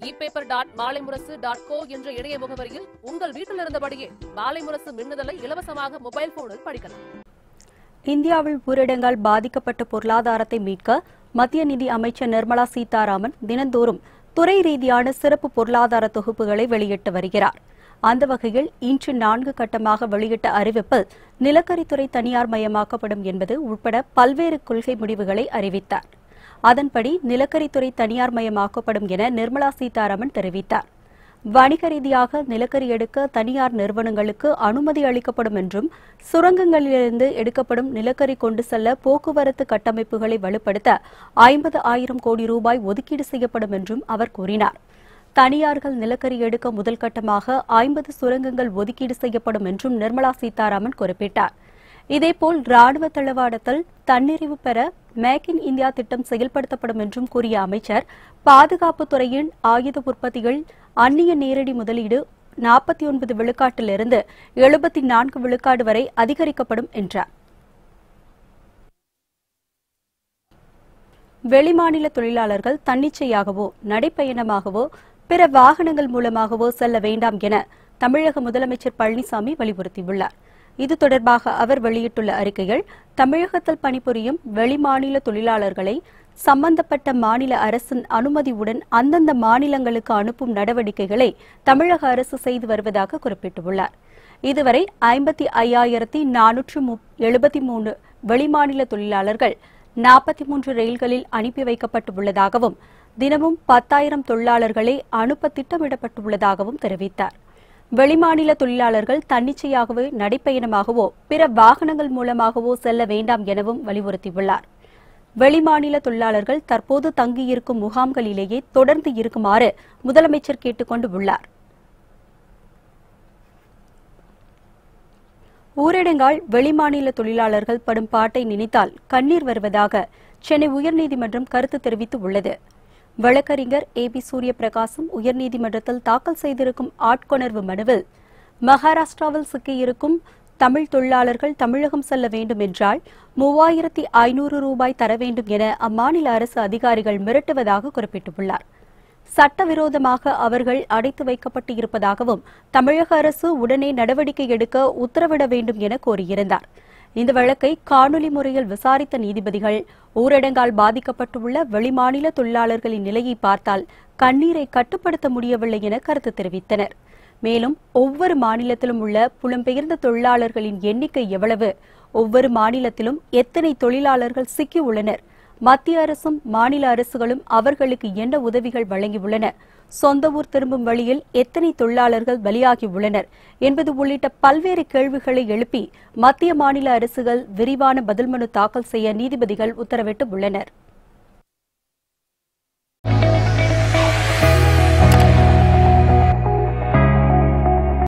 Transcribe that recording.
E paper dot Malaimurasu dot co என்ற இணைய முகவரியில் உங்கள் வீட்டில் இருந்தபடியே மாலைமுரசு மின்னுதலை இலவசமாக மொபைல் போனில் படிக்கலாம். இந்தியாவில் ஊரடங்கால் பாதிக்கப்பட்ட பொருளாதாரத்தை மீட்க மத்திய நிதி அமைச்சர் நிர்மலா சீதாராமன் தினந்தோறும் துறை ரீதியான சிறப்பு பொருளாதார தொகுப்புகளை வெளியிட்டு வருகிறார். அந்த வகையில் இன்று நான்கு கட்டமாக வெளியிட்ட அறிவிப்பில் நிலக்கரித்துறை தனியார் மயமாக்கப்படும் என்பது உட்பட பல்வேறு கொள்கை முடிவுகளை அறிவித்தார். அதன்படி நிலக்கரித்துறை தனியார் மயமாக்கப்படும் என நிர்மலா சீதாராமன் தெரிவித்தார். வணிக ரீதியாக நிலக்கரி எடுக்க தனியார் நிறுவனங்களுக்கு அனுமதி அளிக்கப்படும் என்றும் சுரங்கங்களிலிருந்து எடுக்கப்படும் நிலக்கரி கொண்டு செல்ல போக்குவரத்து கட்டமைப்புகளை வலுப்படுத்த ஐம்பது ஆயிரம் கோடி ரூபாய் ஒதுக்கீடு செய்யப்படும் என்றும் அவர் கூறினார். தனியார்கள் நிலக்கரி எடுக்க முதல் கட்டமாக ஐம்பது சுரங்கங்கள் ஒதுக்கீடு செய்யப்படும் என்றும் நிர்மலா சீதாராமன் குறிப்பிட்டார். இதேபோல் ராணுவ தளவாடத்தில் தன்னிறைவு பெற மேக் இன் இந்தியா திட்டம் செயல்படுத்தப்படும் என்றும் கூறிய அமைச்சர் பாதுகாப்பு துறையின் ஆயுத உற்பத்திகள் அந்நிய நேரடி முதலீடு நாற்பத்தி ஒன்பது விழுக்காட்டிலிருந்து எழுபத்தி நான்கு விழுக்காடு வரை அதிகரிக்கப்படும் என்றார். வெளிமாநில தொழிலாளர்கள் தன்னிச்சையாகவோ நடைப்பயணமாகவோ பிற வாகனங்கள் மூலமாகவோ செல்ல வேண்டாம் என தமிழக முதலமைச்சர் பழனிசாமி வலியுறுத்தியுள்ளார். இது தொடர்பாக அவர் வெளியிட்டுள்ள அறிக்கையில் தமிழகத்தில் பணிபுரியும் வெளிமாநில தொழிலாளர்களை சம்பந்தப்பட்ட மாநில அரசின் அனுமதியுடன் அந்தந்த மாநிலங்களுக்கு அனுப்பும் நடவடிக்கைகளை தமிழக அரசு செய்து வருவதாக குறிப்பிட்டுள்ளார். இதுவரை ஐம்பத்தி ஐயாயிரத்தி நானூற்று எழுபத்தி மூணு வெளிமாநில தொழிலாளர்கள் நாற்பத்தி மூன்று ரயில்களில் அனுப்பி வைக்கப்பட்டுள்ளதாகவும் தினமும் பத்தாயிரம் தொழிலாளர்களை அனுப்ப திட்டமிடப்பட்டுள்ளதாகவும் தெரிவித்தார். வெளிமாநில தொழிலாளர்கள் தன்னிச்சையாகவோ நடைப்பயணமாகவோ பிற வாகனங்கள் மூலமாகவோ செல்ல வேண்டாம் எனவும் வலியுறுத்தியுள்ளார். வெளிமாநில தொழிலாளர்கள் தற்போது தங்கியிருக்கும் முகாம்களிலேயே தொடர்ந்து இருக்குமாறு முதலமைச்சர் கேட்டுக் கொண்டு உள்ளார். ஊரடங்கால் வெளிமாநில தொழிலாளர்கள் படும் பாட்டை நினைத்தால் கண்ணீர் வருவதாக சென்னை உயர்நீதிமன்றம் கருத்து தெரிவித்து உள்ளது. வழக்கறிஞர் ஏ பி சூரியபிரகாசம் உயர்நீதிமன்றத்தில் தாக்கல் செய்திருக்கும் ஆட்கொணர்வு மனுவில் மகாராஷ்டிராவில் சிக்கியிருக்கும் தமிழ் தொழிலாளர்கள் தமிழகம் செல்ல வேண்டும் என்றால் மூவாயிரத்தி ஐநூறு ரூபாய் தர வேண்டும் என அம்மாநில அரசு அதிகாரிகள் மிரட்டுவதாக குறிப்பிட்டுள்ளார். சட்டவிரோதமாக அவர்கள் அடைத்து வைக்கப்பட்டு இருப்பதாகவும் தமிழக அரசு உடனே நடவடிக்கை எடுக்க உத்தரவிட வேண்டும் என கோரியிருந்தார். இந்த வழக்கை காணொலி முறையில் விசாரித்த நீதிபதிகள் ஊரடங்கால் பாதிக்கப்பட்டுள்ள வெளிமாநில தொழிலாளர்களின் நிலையை பார்த்தால் கண்ணீரை கட்டுப்படுத்த முடியவில்லை என கருத்து தெரிவித்தனர். மேலும் ஒவ்வொரு மாநிலத்திலும் உள்ள புலம்பெயர்ந்த தொழிலாளர்களின் எண்ணிக்கை எவ்வளவு? ஒவ்வொரு மாநிலத்திலும் எத்தனை தொழிலாளர்கள் சிக்கியுள்ளனர்? மத்திய அரசும் மாநில அரசுகளும் அவர்களுக்கு என்ன உதவிகள் வழங்கியுள்ளன? சொந்த ஊர் திரும்பும் வழியில் எத்தனை தொழிலாளர்கள் பலியாகியுள்ளனர் என்பது உள்ளிட்ட பல்வேறு கேள்விகளை எழுப்பி மத்திய மாநில அரசுகள் விரிவான பதில் மனு தாக்கல் செய்ய நீதிபதிகள் உத்தரவிட்டு உள்ளனர்.